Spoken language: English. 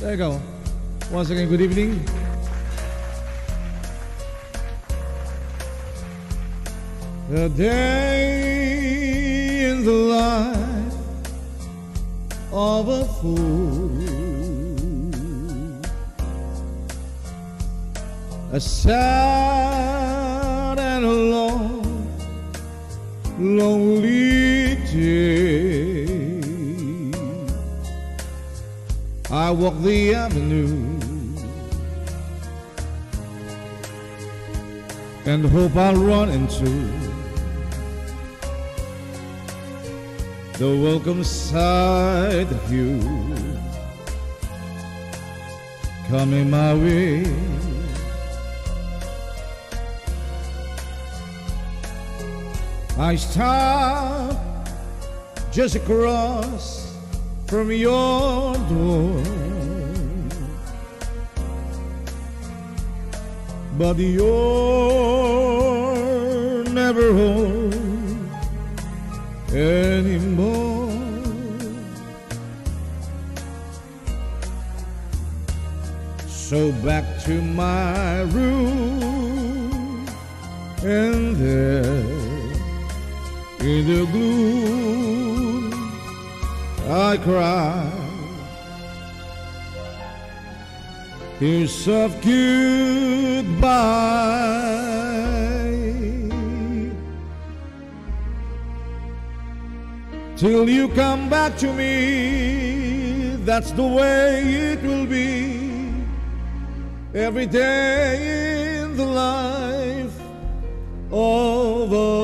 There you go. Once again, good evening. A day in the life of a fool. A sad and a long, lonely day. I walk the avenue and hope I'll run into the welcome side of you coming my way. I stop just across from your door. But you're never home anymore. So back to my room and there in the gloom I cry. Tears of goodbye. Till you come back to me That's the way it will be. Every day in the life of a